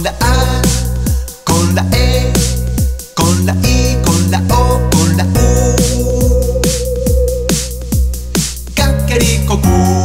con la A, con la E, con la I, con la O, con la U. Caccherico.